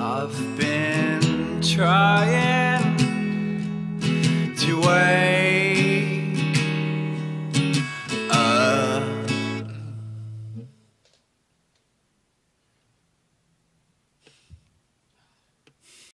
I've been trying.